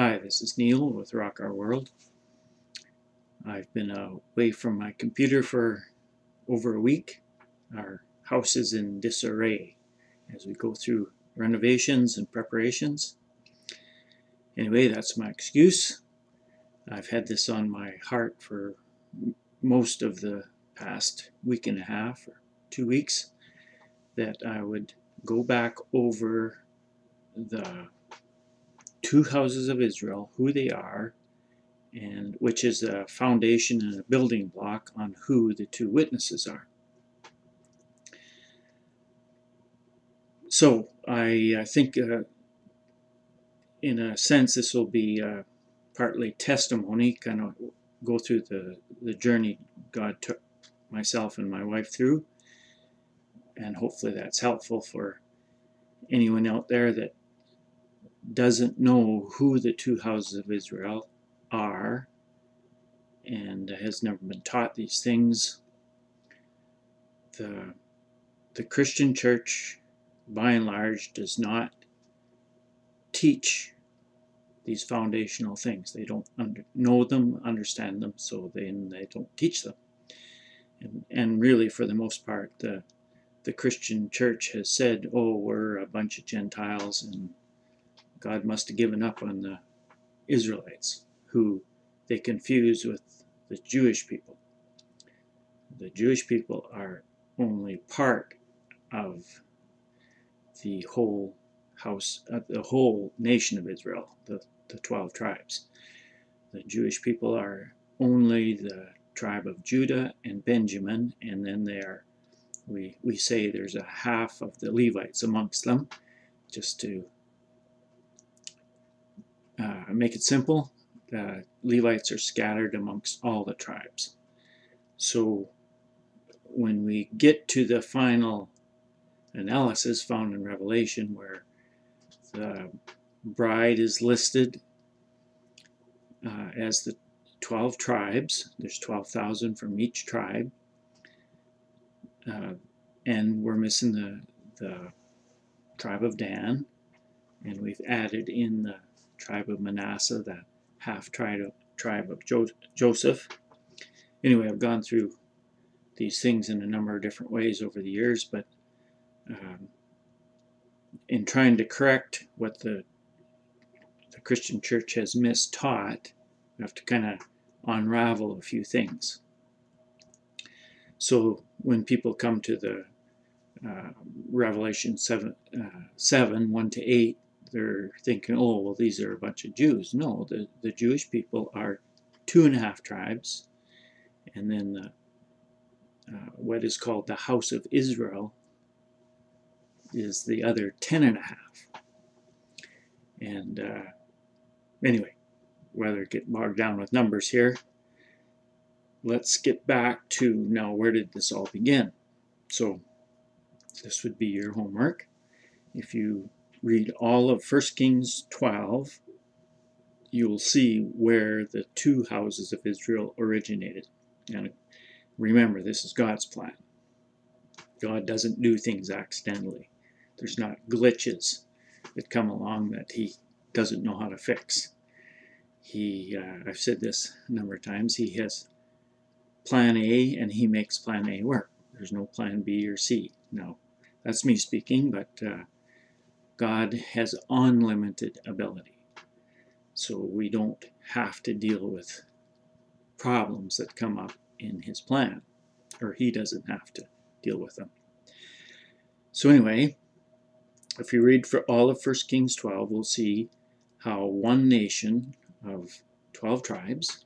Hi, this is Neil with Rock Our World. I've been away from my computer for over a week. Our house is in disarray as we go through renovations and preparations. Anyway, that's my excuse. I've had this on my heart for most of the past week and a half or two weeks that I would go back over the two houses of Israel, who they are, and which is a foundation and a building block on who the two witnesses are. So I, I think, uh, in a sense, this will be uh, partly testimony, kind of go through the, the journey God took myself and my wife through, and hopefully that's helpful for anyone out there that doesn't know who the two houses of Israel are and has never been taught these things. The, the Christian church, by and large, does not teach these foundational things. They don't under, know them, understand them, so then they don't teach them. And, and really, for the most part, the, the Christian church has said, oh, we're a bunch of Gentiles and God must have given up on the Israelites, who they confuse with the Jewish people. The Jewish people are only part of the whole house, uh, the whole nation of Israel, the, the 12 tribes. The Jewish people are only the tribe of Judah and Benjamin, and then they are, we, we say there's a half of the Levites amongst them, just to uh, make it simple, the Levites are scattered amongst all the tribes. So when we get to the final analysis found in Revelation where the bride is listed uh, as the 12 tribes, there's 12,000 from each tribe, uh, and we're missing the, the tribe of Dan, and we've added in the tribe of Manasseh, that half tribe of, tribe of jo Joseph. Anyway, I've gone through these things in a number of different ways over the years, but um, in trying to correct what the the Christian church has mistaught, we have to kind of unravel a few things. So when people come to the uh, Revelation 7, uh, 7, 1 to 8, they're thinking, oh, well, these are a bunch of Jews. No, the, the Jewish people are two and a half tribes. And then the, uh, what is called the House of Israel is the other ten and a half. And uh, anyway, rather get bogged down with numbers here, let's get back to now where did this all begin? So this would be your homework. If you read all of 1 Kings 12, you'll see where the two houses of Israel originated. And remember, this is God's plan. God doesn't do things accidentally. There's not glitches that come along that he doesn't know how to fix. He, uh, I've said this a number of times, he has plan A and he makes plan A work. There's no plan B or C. No, that's me speaking, but uh, God has unlimited ability. So we don't have to deal with problems that come up in his plan, or he doesn't have to deal with them. So anyway, if you read for all of 1 Kings 12, we'll see how one nation of 12 tribes,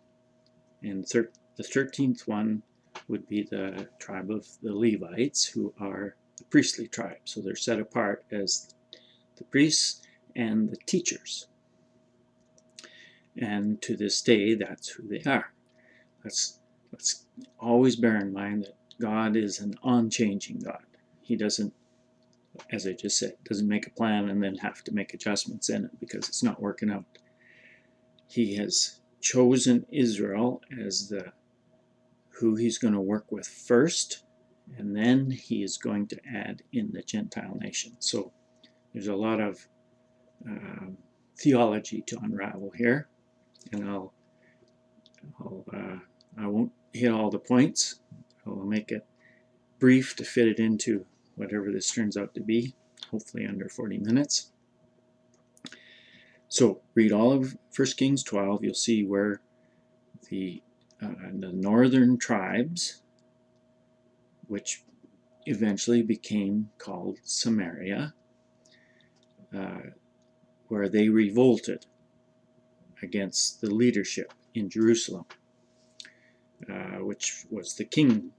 and thir the 13th one would be the tribe of the Levites, who are the priestly tribe. So they're set apart as the priests and the teachers. And to this day, that's who they are. Let's, let's always bear in mind that God is an unchanging God. He doesn't, as I just said, doesn't make a plan and then have to make adjustments in it because it's not working out. He has chosen Israel as the who he's going to work with first, and then he is going to add in the Gentile nation. So there's a lot of uh, theology to unravel here, and I'll, I'll uh, I won't hit all the points. I'll make it brief to fit it into whatever this turns out to be, hopefully under 40 minutes. So read all of 1 Kings 12. You'll see where the uh, the northern tribes, which eventually became called Samaria, where they revolted against the leadership in Jerusalem, uh, which was the king,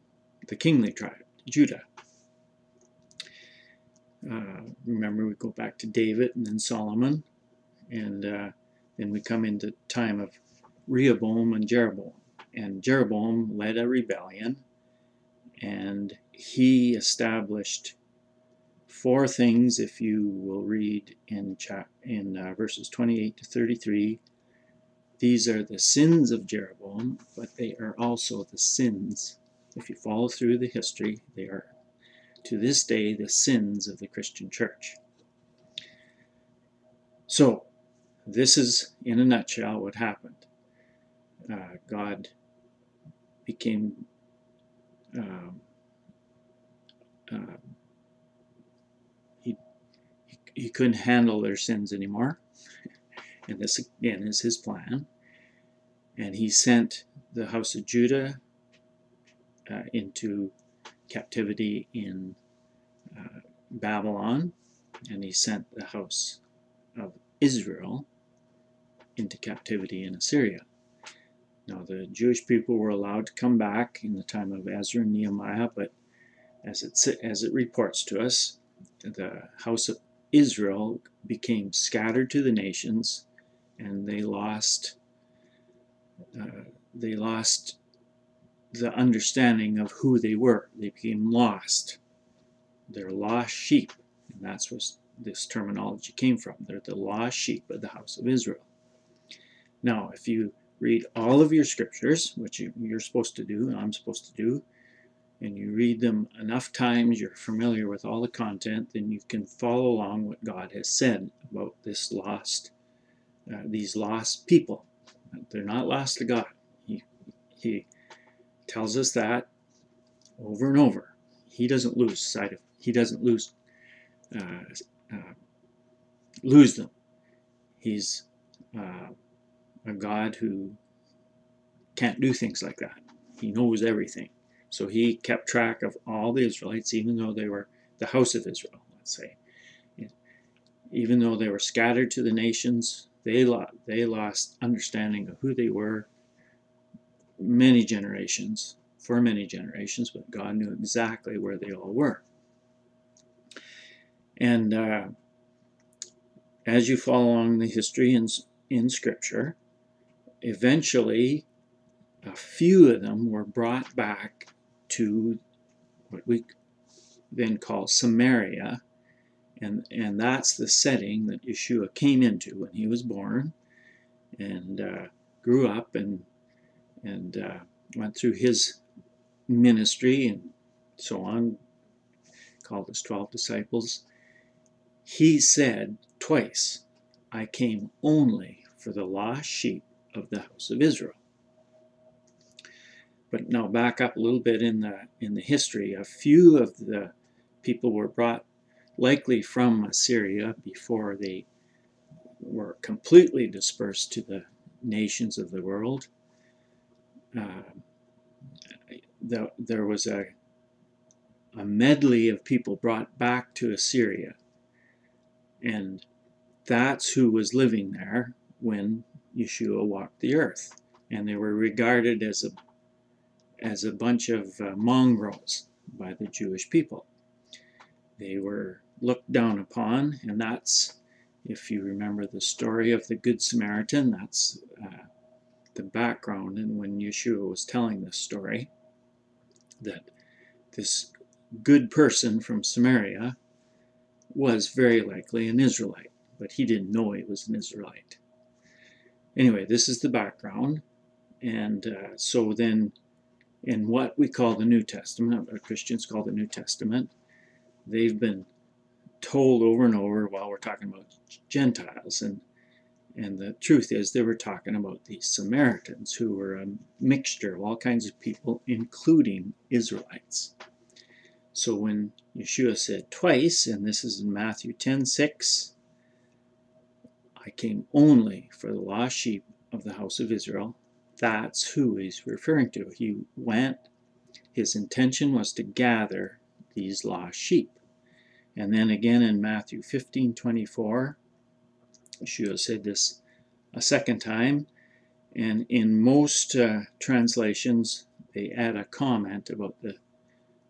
the kingly tribe, Judah. Uh, remember, we go back to David and then Solomon, and uh, then we come into time of Rehoboam and Jeroboam. And Jeroboam led a rebellion, and he established four things. If you will read in chap in uh, verses 28 to 33, these are the sins of Jeroboam, but they are also the sins. If you follow through the history, they are to this day the sins of the Christian church. So, this is in a nutshell what happened. Uh, God became um, uh, he, couldn't handle their sins anymore. And this again is his plan. And he sent the house of Judah uh, into captivity in uh, Babylon, and he sent the house of Israel into captivity in Assyria. Now, the Jewish people were allowed to come back in the time of Ezra and Nehemiah, but as it, as it reports to us, the house of Israel became scattered to the nations, and they lost uh, they lost the understanding of who they were. They became lost. They're lost sheep, and that's where this terminology came from. They're the lost sheep of the house of Israel. Now, if you read all of your scriptures, which you, are supposed to do, and I'm supposed to do, and you read them enough times, you're familiar with all the content, then you can follow along what God has said about this lost, uh, these lost people. They're not lost to God. He, he tells us that over and over. He doesn't lose sight of. He doesn't lose uh, uh, lose them. He's uh, a God who can't do things like that. He knows everything. So he kept track of all the Israelites, even though they were the house of Israel, let's say. Even though they were scattered to the nations, they, lost, they lost understanding of who they were many generations, for many generations, but God knew exactly where they all were. And uh, as you follow along the history in, in Scripture, eventually a few of them were brought back to what we then call Samaria, and, and that's the setting that Yeshua came into when he was born and uh, grew up and, and uh, went through his ministry and so on, called his 12 disciples. He said twice, I came only for the lost sheep of the house of Israel. But now back up a little bit in the in the history. A few of the people were brought likely from Assyria before they were completely dispersed to the nations of the world. Uh, the, there was a, a medley of people brought back to Assyria. And that's who was living there when Yeshua walked the earth. And they were regarded as a, as a bunch of uh, mongrels by the Jewish people. They were looked down upon, and that's, if you remember the story of the Good Samaritan, that's uh, the background and when Yeshua was telling this story, that this good person from Samaria was very likely an Israelite, but he didn't know he was an Israelite. Anyway, this is the background. And uh, so then, in what we call the New Testament, what Christians call the New Testament, they've been told over and over while we're talking about Gentiles. And And the truth is, they were talking about these Samaritans who were a mixture of all kinds of people, including Israelites. So when Yeshua said twice, and this is in Matthew 10 6, I came only for the lost sheep of the house of Israel, that's who he's referring to. He went, his intention was to gather these lost sheep. And then again in Matthew 15 24, Yeshua said this a second time. And in most uh, translations, they add a comment about the,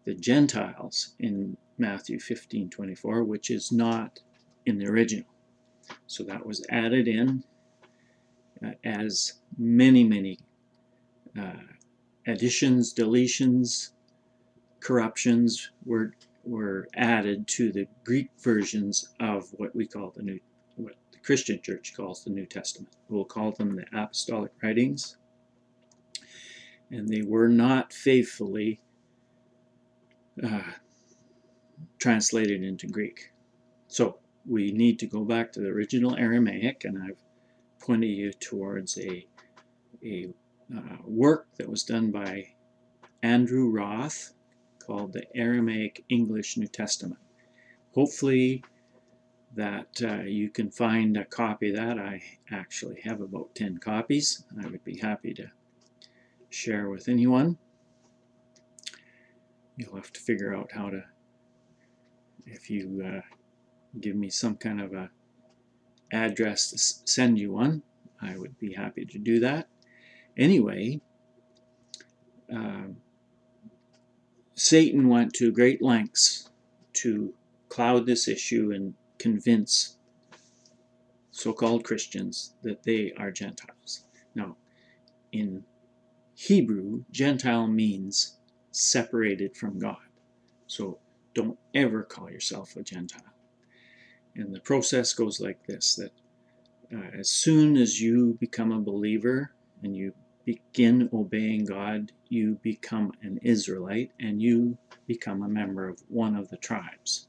the Gentiles in Matthew 15 24, which is not in the original. So that was added in as many, many uh, additions, deletions, corruptions were were added to the Greek versions of what we call the New, what the Christian Church calls the New Testament. We'll call them the Apostolic Writings, and they were not faithfully uh, translated into Greek. So we need to go back to the original Aramaic, and I've pointed you towards a a uh, work that was done by Andrew Roth called the Aramaic English New Testament. Hopefully that uh, you can find a copy of that. I actually have about 10 copies. I would be happy to share with anyone. You'll have to figure out how to, if you uh, give me some kind of a address to send you one, I would be happy to do that. Anyway, uh, Satan went to great lengths to cloud this issue and convince so-called Christians that they are Gentiles. Now, in Hebrew, Gentile means separated from God. So don't ever call yourself a Gentile. And the process goes like this, that uh, as soon as you become a believer and you begin obeying God, you become an Israelite and you become a member of one of the tribes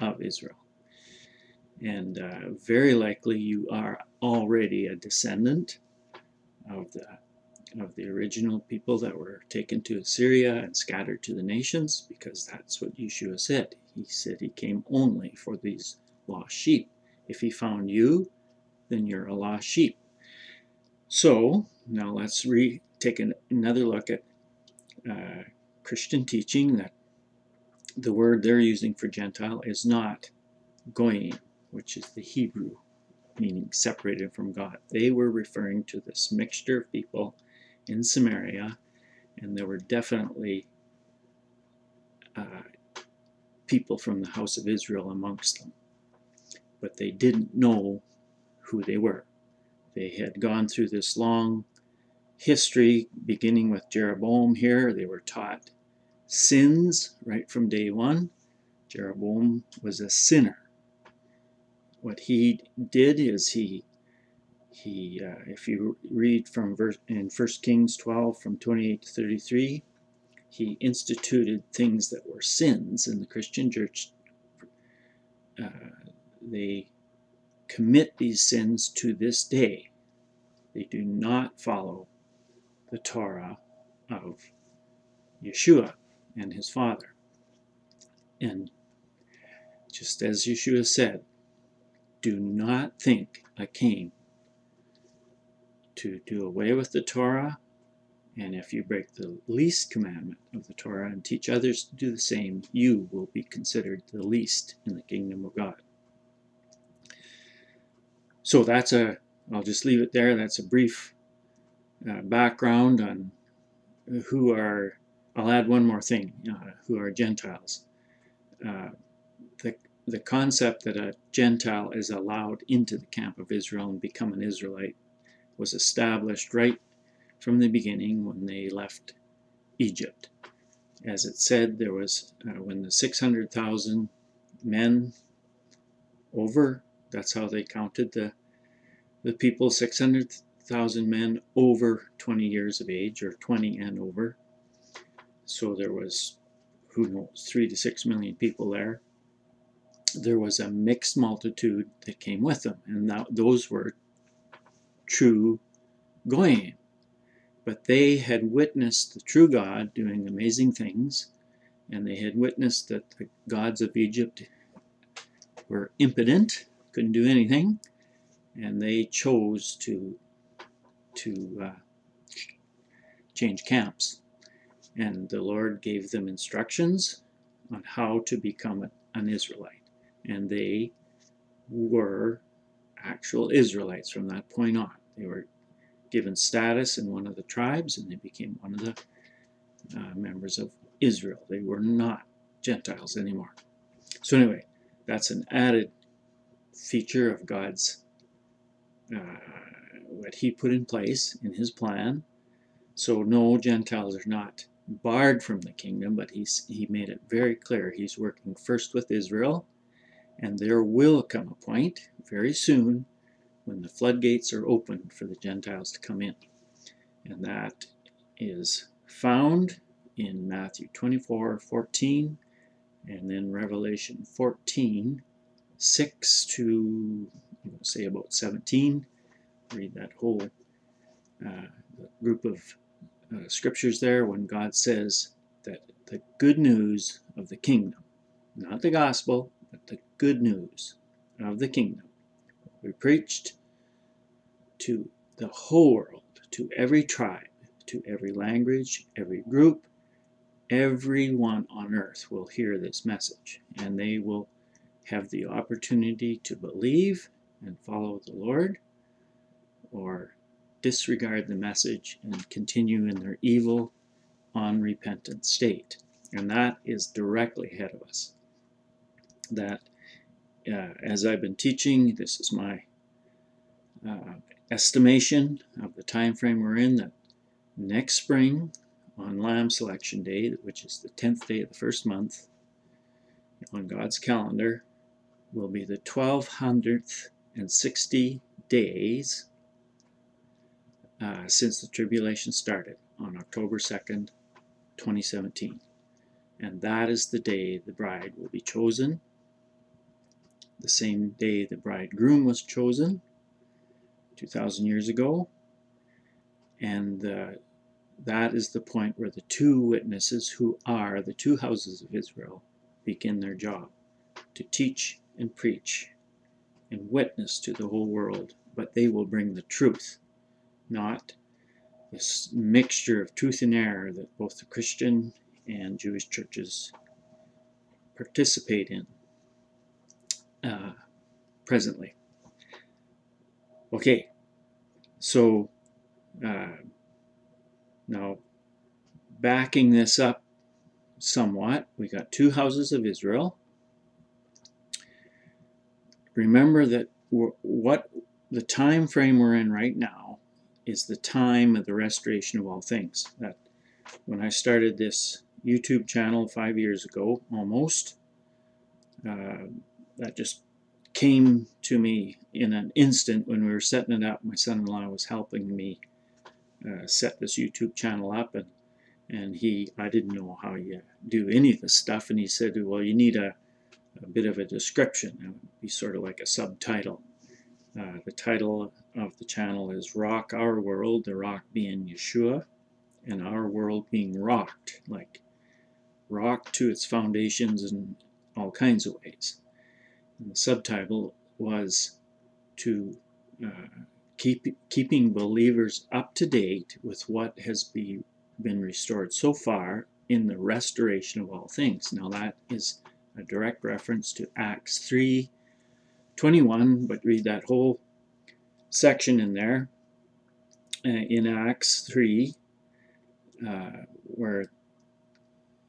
of Israel. And uh, very likely you are already a descendant of the of the original people that were taken to Assyria and scattered to the nations, because that's what Yeshua said. He said he came only for these lost sheep. If he found you, then you're a lost sheep. So now let's re take an, another look at uh, Christian teaching that the word they're using for Gentile is not goyim, which is the Hebrew meaning separated from God. They were referring to this mixture of people in Samaria, and there were definitely uh, people from the house of Israel amongst them. But they didn't know who they were. They had gone through this long history, beginning with Jeroboam here. They were taught sins right from day one. Jeroboam was a sinner. What he did is he he uh, if you read from verse in 1 Kings 12 from 28 to 33 he instituted things that were sins in the Christian church uh, they commit these sins to this day they do not follow the Torah of Yeshua and his father. And just as Yeshua said, do not think I came to do away with the Torah, and if you break the least commandment of the Torah and teach others to do the same, you will be considered the least in the kingdom of God. So that's a I'll just leave it there. That's a brief uh, background on who are, I'll add one more thing, uh, who are Gentiles. Uh, the, the concept that a Gentile is allowed into the camp of Israel and become an Israelite was established right from the beginning when they left Egypt. As it said, there was, uh, when the 600,000 men over, that's how they counted the the people 600,000 men over 20 years of age or 20 and over. So there was, who knows, three to six million people there. There was a mixed multitude that came with them, and that, those were true Goyim. But they had witnessed the true God doing amazing things, and they had witnessed that the gods of Egypt were impotent, couldn't do anything, and they chose to to uh, change camps. And the Lord gave them instructions on how to become an Israelite. And they were actual Israelites from that point on. They were given status in one of the tribes and they became one of the uh, members of Israel. They were not Gentiles anymore. So, anyway, that's an added feature of God's, uh, what He put in place in His plan. So, no, Gentiles are not barred from the kingdom, but he's, He made it very clear He's working first with Israel, and there will come a point very soon when the floodgates are opened for the Gentiles to come in. And that is found in Matthew 24 14 and then Revelation 14 6 to say about 17. Read that whole uh, group of uh, scriptures there when God says that the good news of the kingdom, not the gospel, but the good news of the kingdom, we preached to the whole world, to every tribe, to every language, every group, everyone on earth will hear this message and they will have the opportunity to believe and follow the Lord or disregard the message and continue in their evil, unrepentant state. And that is directly ahead of us. That, uh, as I've been teaching, this is my uh, estimation of the time frame we're in that next spring on lamb selection day which is the 10th day of the first month on God's calendar will be the 1260 days uh, since the tribulation started on October 2nd 2017 and that is the day the bride will be chosen the same day the bridegroom was chosen 2,000 years ago. And uh, that is the point where the two witnesses, who are the two houses of Israel, begin their job to teach and preach and witness to the whole world. But they will bring the truth, not this mixture of truth and error that both the Christian and Jewish churches participate in uh, presently. Okay, so uh, now backing this up somewhat, we got two houses of Israel. Remember that what the time frame we're in right now is the time of the restoration of all things. That when I started this YouTube channel five years ago, almost, uh, that just came to me in an instant when we were setting it up. My son-in-law was helping me uh, set this YouTube channel up, and and he I didn't know how you do any of this stuff, and he said, well, you need a, a bit of a description. It would be sort of like a subtitle. Uh, the title of the channel is Rock Our World, the rock being Yeshua, and our world being rocked, like rocked to its foundations in all kinds of ways. And the subtitle was to uh, keep keeping believers up to date with what has be, been restored so far in the restoration of all things. Now that is a direct reference to Acts 3 21, but read that whole section in there uh, in Acts 3, uh, where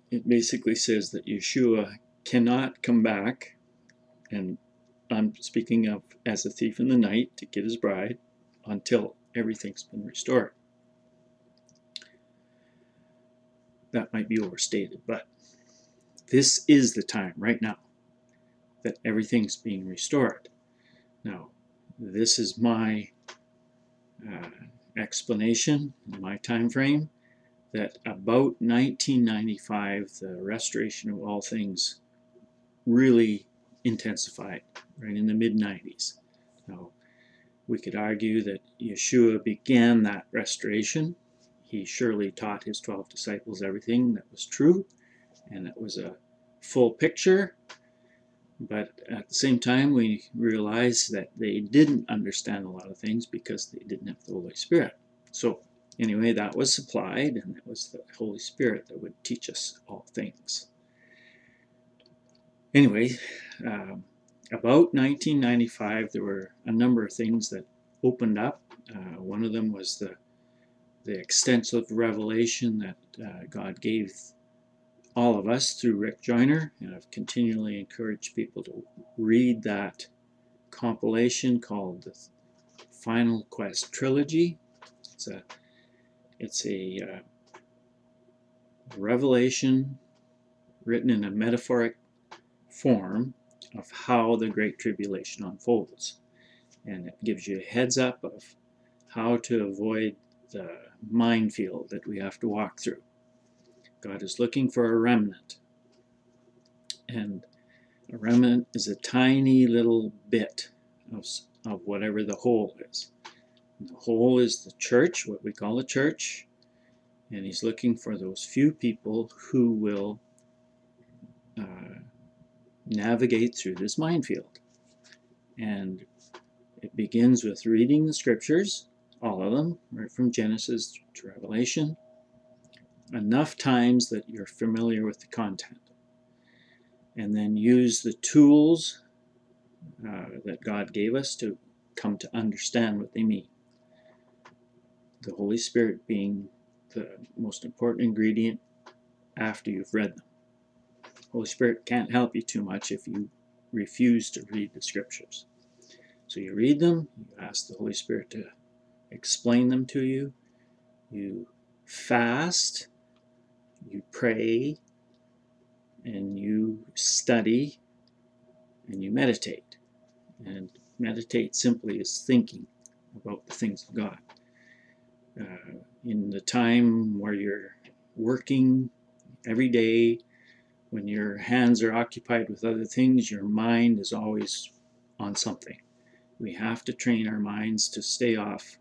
it basically says that Yeshua cannot come back and I'm speaking of as a thief in the night to get his bride until everything's been restored. That might be overstated, but this is the time right now that everything's being restored. Now, this is my uh, explanation, my time frame, that about 1995, the restoration of all things really intensified right in the mid 90s. Now, We could argue that Yeshua began that restoration. He surely taught his 12 disciples everything that was true, and it was a full picture. But at the same time, we realize that they didn't understand a lot of things because they didn't have the Holy Spirit. So, anyway, that was supplied, and it was the Holy Spirit that would teach us all things. Anyway, um, about 1995, there were a number of things that opened up. Uh, one of them was the the extensive revelation that uh, God gave all of us through Rick Joyner, and I've continually encouraged people to read that compilation called the Final Quest Trilogy. It's a it's a uh, revelation written in a metaphoric form of how the Great Tribulation unfolds. And it gives you a heads up of how to avoid the minefield that we have to walk through. God is looking for a remnant. And a remnant is a tiny little bit of, of whatever the whole is. And the whole is the church, what we call the church. And he's looking for those few people who will uh, navigate through this minefield. And it begins with reading the scriptures, all of them, right from Genesis to Revelation, enough times that you're familiar with the content. And then use the tools uh, that God gave us to come to understand what they mean. The Holy Spirit being the most important ingredient after you've read them. Holy Spirit can't help you too much if you refuse to read the scriptures. So you read them, you ask the Holy Spirit to explain them to you, you fast, you pray, and you study, and you meditate. And meditate simply is thinking about the things of God. Uh, in the time where you're working every day, when your hands are occupied with other things, your mind is always on something. We have to train our minds to stay off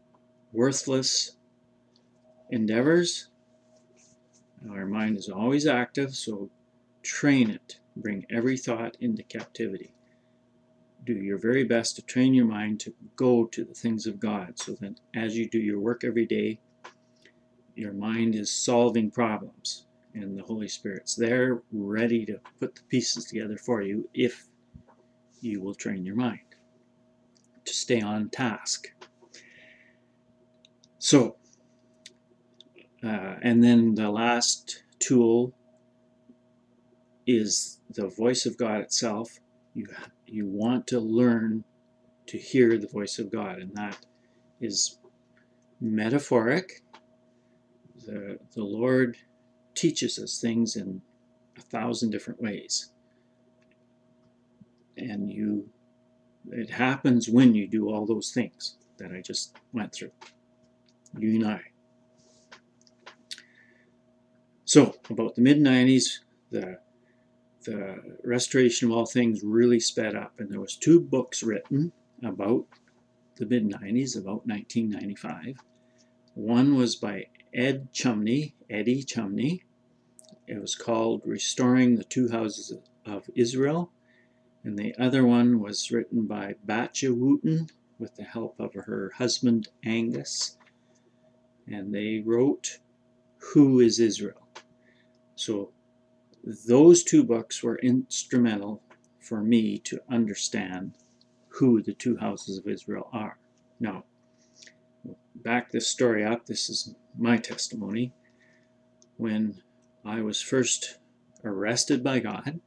worthless endeavors. Our mind is always active, so train it. Bring every thought into captivity. Do your very best to train your mind to go to the things of God so that as you do your work every day, your mind is solving problems and the Holy Spirit's there ready to put the pieces together for you if you will train your mind to stay on task. So, uh, and then the last tool is the voice of God itself. You, you want to learn to hear the voice of God, and that is metaphoric. The, the Lord teaches us things in a thousand different ways. And you, it happens when you do all those things that I just went through. You and I. So, about the mid 90s, the the restoration of all things really sped up, and there was two books written about the mid 90s, about 1995. One was by Ed Chumney, Eddie Chumney, it was called Restoring the Two Houses of Israel. And the other one was written by Batya Wootten with the help of her husband Angus. And they wrote Who is Israel? So those two books were instrumental for me to understand who the two houses of Israel are. Now, back this story up, this is my testimony. When I was first arrested by God,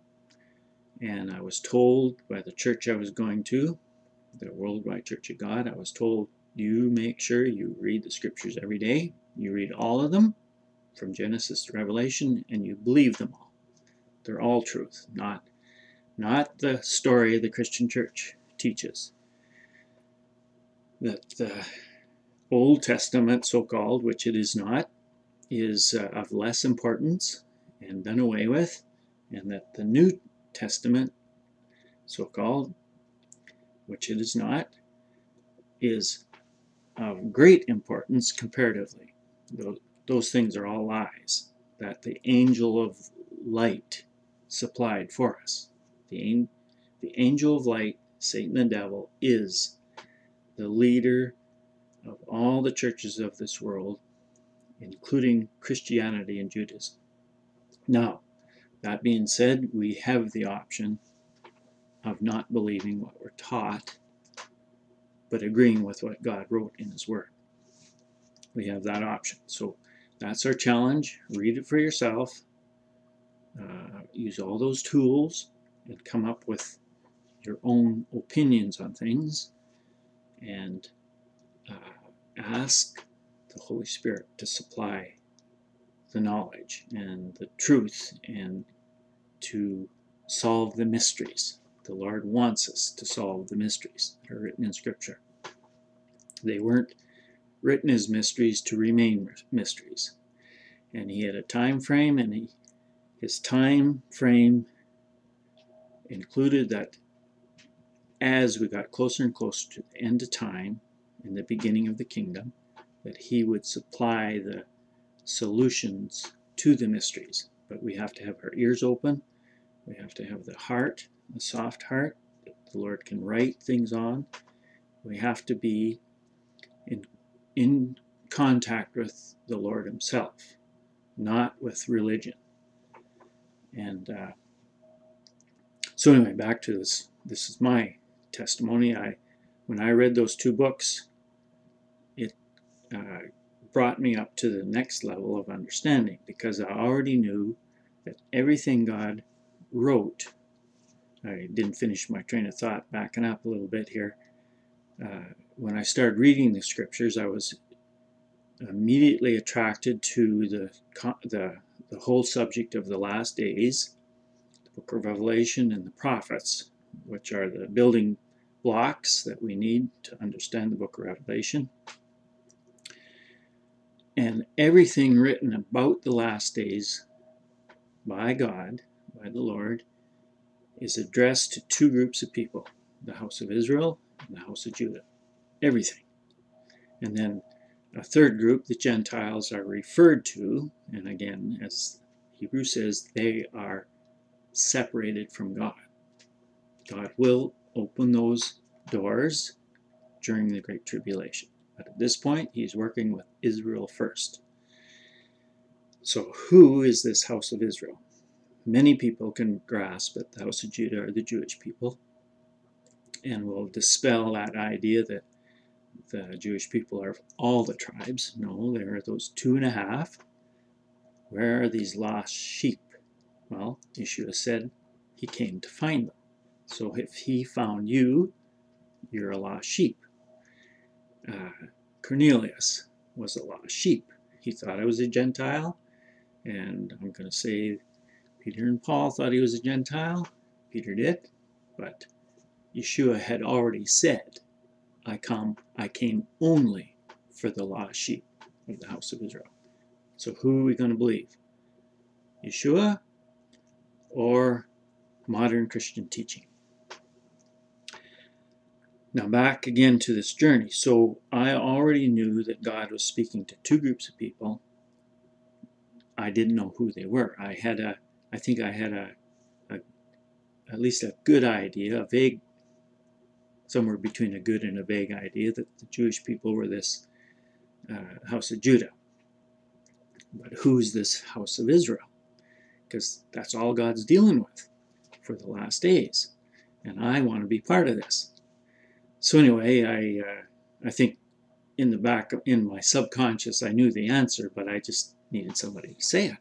and I was told by the church I was going to, the Worldwide Church of God, I was told, you make sure you read the scriptures every day. You read all of them from Genesis to Revelation, and you believe them all. They're all truth, not, not the story the Christian church teaches. That the Old Testament, so called, which it is not, is uh, of less importance and done away with, and that the New Testament, so called, which it is not, is of great importance comparatively. Those, things are all lies that the angel of light supplied for us. The, the angel of light, Satan the devil, is the leader of all the churches of this world, including Christianity and Judaism. Now, that being said, we have the option of not believing what we're taught, but agreeing with what God wrote in His Word. We have that option. So that's our challenge. Read it for yourself. Uh, use all those tools and come up with your own opinions on things and uh, ask the Holy Spirit to supply the knowledge and the truth and to solve the mysteries. The Lord wants us to solve the mysteries that are written in Scripture. They weren't written his mysteries to remain mysteries. And he had a time frame, and he, his time frame included that as we got closer and closer to the end of time, in the beginning of the kingdom, that he would supply the solutions to the mysteries. But we have to have our ears open. We have to have the heart, a soft heart that the Lord can write things on. We have to be in, in contact with the Lord Himself, not with religion. And uh, so, anyway, back to this. This is my testimony. I, when I read those two books, it uh, brought me up to the next level of understanding because I already knew that everything God wrote. I didn't finish my train of thought, backing up a little bit here. Uh, when I started reading the scriptures, I was immediately attracted to the, the, the whole subject of the last days, the book of Revelation and the prophets, which are the building blocks that we need to understand the book of Revelation. And everything written about the last days by God, by the Lord, is addressed to two groups of people the house of Israel and the house of Judah. Everything. And then a third group, the Gentiles, are referred to, and again, as Hebrew says, they are separated from God. God will open those doors during the Great Tribulation. But at this point, he's working with Israel first. So, who is this house of Israel? Many people can grasp that the house of Judah are the Jewish people, and will dispel that idea that the Jewish people are all the tribes. No, there are those two and a half. Where are these lost sheep? Well, Yeshua said he came to find them. So if he found you, you're a lost sheep uh, Cornelius was a lost sheep. He thought I was a Gentile, and I'm going to say Peter and Paul thought he was a Gentile. Peter did, but Yeshua had already said, I come, I came only for the lost sheep of the house of Israel. So who are we going to believe? Yeshua or modern Christian teaching? Now, back again to this journey. So, I already knew that God was speaking to two groups of people. I didn't know who they were. I had a, I think I had a, a at least a good idea, a vague, somewhere between a good and a vague idea that the Jewish people were this uh, house of Judah. But who's this house of Israel? Because that's all God's dealing with for the last days. And I want to be part of this. So anyway, I uh, I think in the back of, in my subconscious I knew the answer, but I just needed somebody to say it.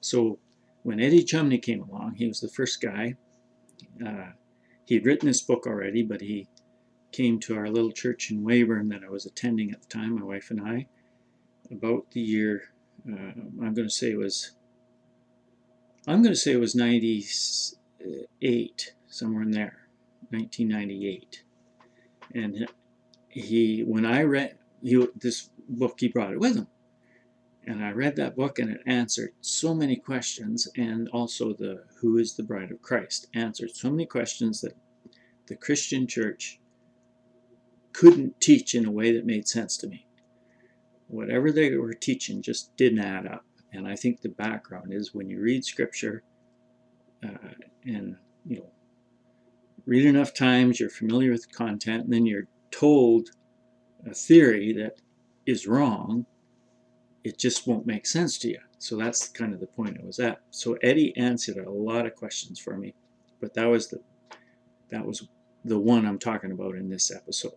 So when Eddie Chumney came along, he was the first guy. Uh, he had written this book already, but he came to our little church in Weyburn that I was attending at the time, my wife and I, about the year uh, I'm going to say it was I'm going to say it was 98, somewhere in there, 1998 and he when I read he, this book, he brought it with him, and I read that book, and it answered so many questions, and also the who is the bride of Christ answered so many questions that the Christian church couldn't teach in a way that made sense to me. Whatever they were teaching just didn't add up. And I think the background is when you read scripture uh, and, you know, read enough times, you're familiar with the content, and then you're told a theory that is wrong, it just won't make sense to you. So that's kind of the point I was at. So Eddie answered a lot of questions for me, but that was the that was the one I'm talking about in this episode.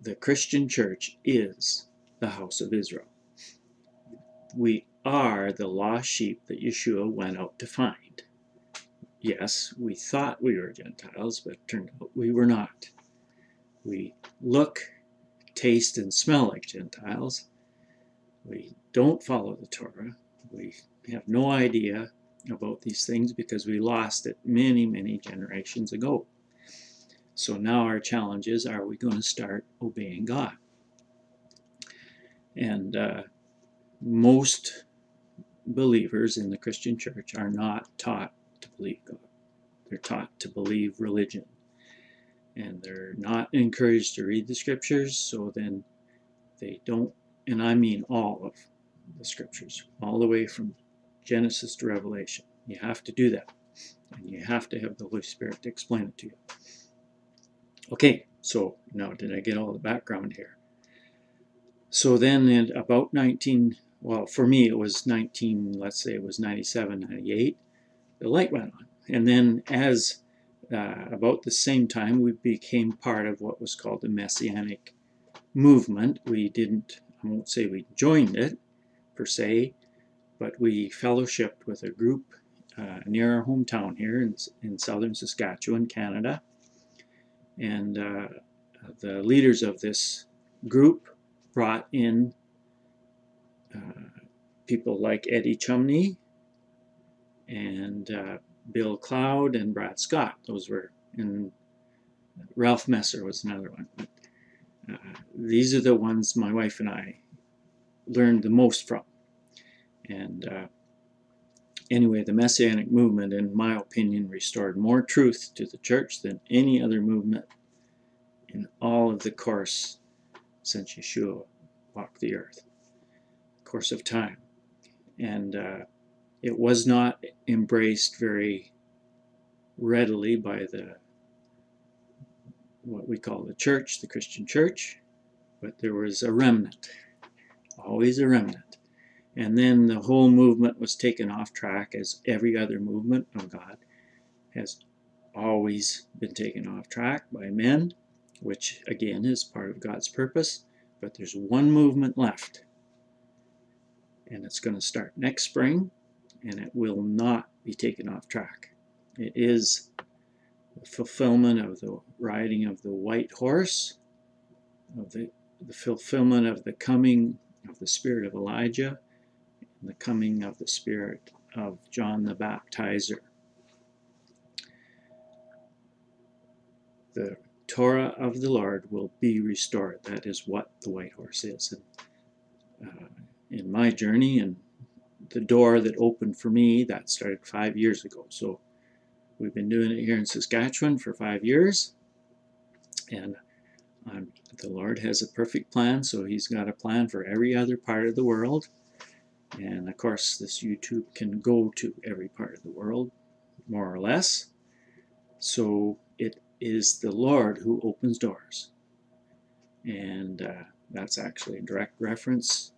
The, Christian church is the house of Israel. We are the lost sheep that Yeshua went out to find. Yes, we thought we were Gentiles, but turned out we were not. We look, taste, and smell like Gentiles. We don't follow the Torah. We have no idea about these things because we lost it many, many generations ago. So now our challenge is are we going to start obeying God? And uh, most believers in the Christian church are not taught to believe God. They're taught to believe religion. And they're not encouraged to read the scriptures, so then they don't, and I mean all of the scriptures, all the way from Genesis to Revelation. You have to do that. And you have to have the Holy Spirit to explain it to you. Okay, so now did I get all the background here? So then in about 19, well, for me it was 19, let's say it was 97, 98, the light went on. And then as uh, about the same time, we became part of what was called the Messianic movement. We didn't, I won't say we joined it per se, but we fellowshipped with a group uh, near our hometown here in, in southern Saskatchewan, Canada. And uh, the leaders of this group brought in uh, people like Eddie Chumney and uh, Bill Cloud and Brad Scott. Those were, and Ralph Messer was another one. Uh, these are the ones my wife and I learned the most from. And uh, anyway, the Messianic movement, in my opinion, restored more truth to the church than any other movement in all of the course since Yeshua walked the earth, course of time. And uh, it was not embraced very readily by the what we call the church, the Christian church, but there was a remnant, always a remnant. And then the whole movement was taken off track as every other movement of God has always been taken off track by men, which again is part of God's purpose. But there's one movement left, and it's going to start next spring, and it will not be taken off track. It is the fulfillment of the riding of the white horse, of the, the fulfillment of the coming of the spirit of Elijah, the coming of the Spirit of John the Baptizer. The Torah of the Lord will be restored. That is what the white horse is. And, uh, in my journey and the door that opened for me, that started five years ago. So we've been doing it here in Saskatchewan for five years. And the Lord has a perfect plan, so He's got a plan for every other part of the world. And of course, this YouTube can go to every part of the world, more or less. So it is the Lord who opens doors. And uh, that's actually a direct reference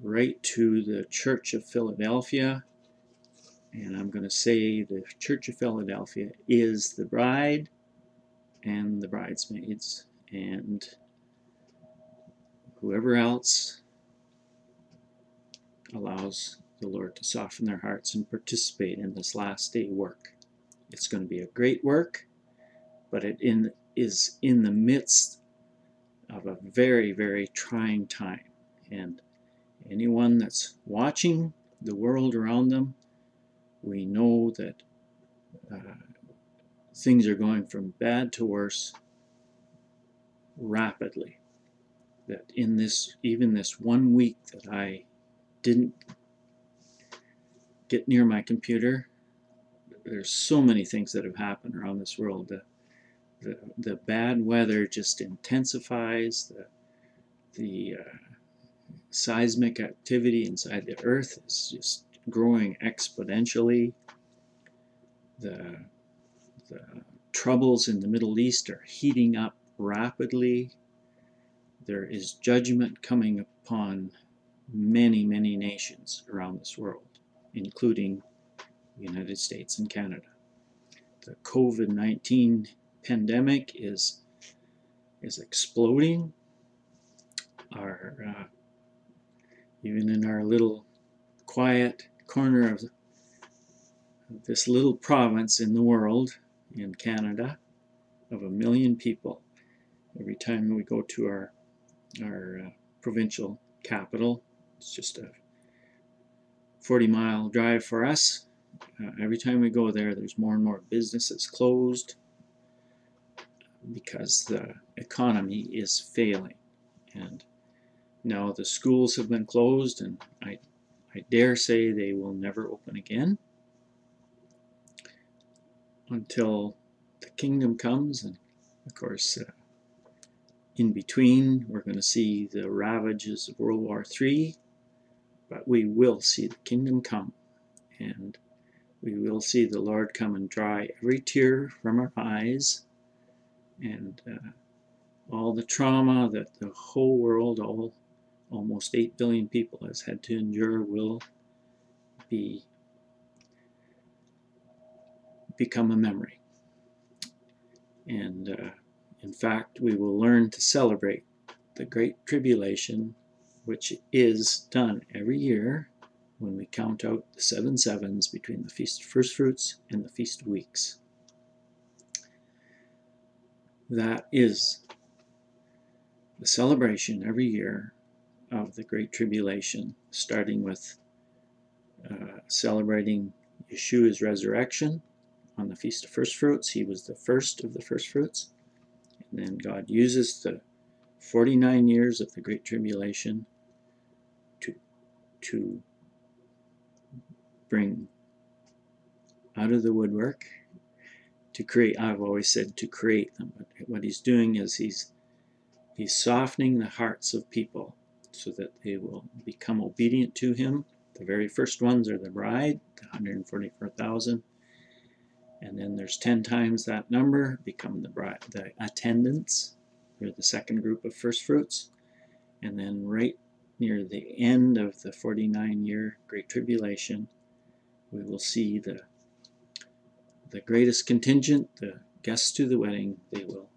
right to the Church of Philadelphia. And I'm going to say the Church of Philadelphia is the bride and the bridesmaids and whoever else allows the Lord to soften their hearts and participate in this last day work. It's going to be a great work, but it in, is in the midst of a very, very trying time. And anyone that's watching the world around them, we know that uh, things are going from bad to worse rapidly. That in this, even this one week that I didn't get near my computer, there's so many things that have happened around this world. The, the, the bad weather just intensifies. The the uh, seismic activity inside the earth is just growing exponentially. The the troubles in the Middle East are heating up rapidly. There is judgment coming upon many many nations around this world including the United States and Canada the COVID-19 pandemic is is exploding. Our uh, even in our little quiet corner of, this little province in the world in Canada of a million people. Every time we go to our our uh, provincial capital, it's just a 40 mile drive for us. Uh, every time we go there, there's more and more businesses closed because the economy is failing. And now the schools have been closed, and I, I dare say they will never open again until the kingdom comes. And of course, uh, in between, we're going to see the ravages of World War III, but we will see the kingdom come. And we will see the Lord come and dry every tear from our eyes and uh, all the trauma that the whole world, all almost 8 billion people has had to endure will be become a memory. And uh, in fact, we will learn to celebrate the Great Tribulation, which is done every year when we count out the seven sevens between the Feast of First Fruits and the Feast of Weeks. That is the celebration every year of the Great Tribulation, starting with uh, celebrating Yeshua's resurrection on the Feast of First Fruits. He was the first of the first fruits. And then God uses the 49 years of the Great Tribulation to bring out of the woodwork to create. I've always said to create them, but what he's doing is he's he's softening the hearts of people so that they will become obedient to him. The very first ones are the bride, the 144,000, and then there's 10 times that number become the bride, the attendants, or the second group of first fruits, and then right near the end of the 49 year Great Tribulation, we will see the the greatest contingent, the guests to the wedding, they will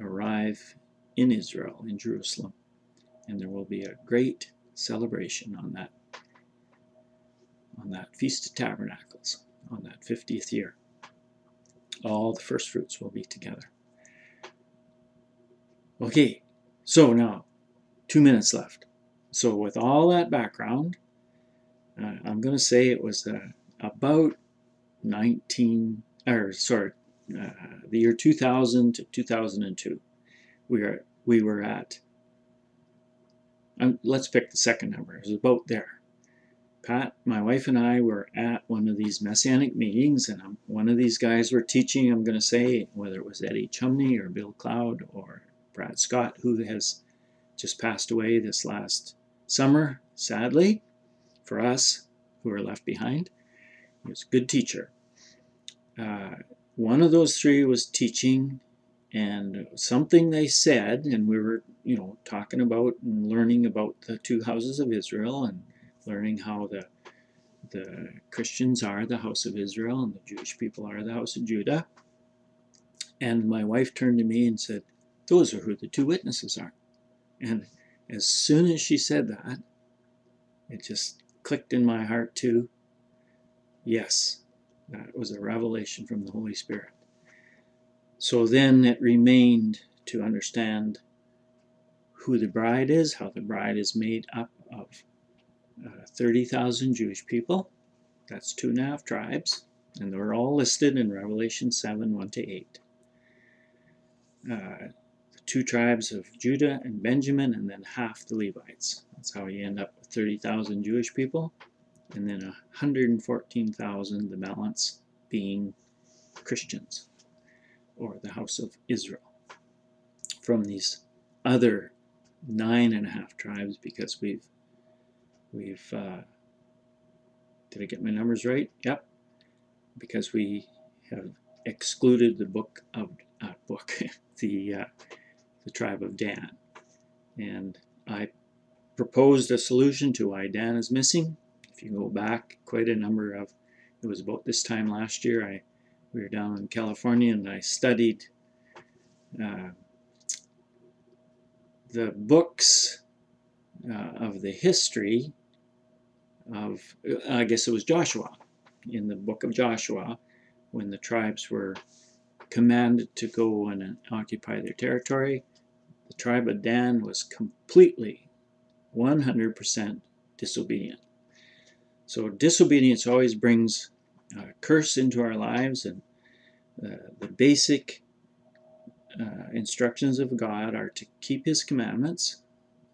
arrive in Israel, in Jerusalem, and there will be a great celebration on that on that Feast of Tabernacles, on that 50th year. All the first fruits will be together. Okay, so now, two minutes left. So with all that background, uh, I'm going to say it was uh, about 19 or sorry, uh, the year 2000 to 2002. We are we were at. Um, let's pick the second number. It was about there. Pat, my wife and I were at one of these messianic meetings, and um, one of these guys were teaching. I'm going to say whether it was Eddie Chumney or Bill Cloud or Brad Scott, who has just passed away this last summer, sadly, for us who are left behind. Was a good teacher uh, one of those three was teaching and something they said and we were you know talking about and learning about the two houses of israel and learning how the the christians are the house of israel and the jewish people are the house of judah and my wife turned to me and said those are who the two witnesses are and as soon as she said that it just clicked in my heart too yes that was a revelation from the Holy Spirit. So then it remained to understand who the bride is, how the bride is made up of uh, 30,000 Jewish people. That's two and a half tribes, and they're all listed in Revelation 7 1 to 8. Uh, two tribes of Judah and Benjamin, and then half the Levites. That's how you end up with 30,000 Jewish people and then 114,000, the balance being Christians. or the house of Israel from these other nine and a half tribes because we've we've uh, did I get my numbers right? Yep, because we have excluded the book of uh, book the uh, the tribe of Dan, and I proposed a solution to why Dan is missing. If you go back quite a number of, it was about this time last year. I we were down in California and I studied uh, the books uh, of the history of, I guess it was Joshua, in the book of Joshua, when the tribes were commanded to go and occupy their territory, the tribe of Dan was completely 100% disobedient. So disobedience always brings a curse into our lives, and uh, the basic uh, instructions of God are to keep His commandments.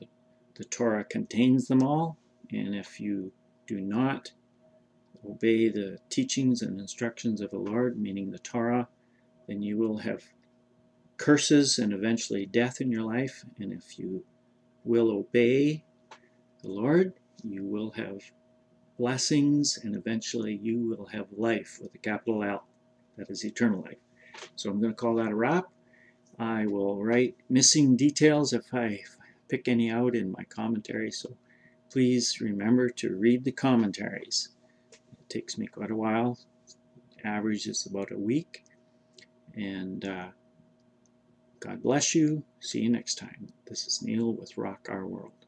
The, the Torah contains them all, and if you do not obey the teachings and instructions of the Lord, meaning the Torah, then you will have curses and eventually death in your life. And if you will obey the Lord, you will have blessings and eventually you will have life with a capital L. That is eternal life. So I'm going to call that a wrap. I will write missing details if I pick any out in my commentary. So please remember to read the commentaries. It takes me quite a while. Average is about a week. And uh, God bless you. See you next time. This is Neil with Rock Our World.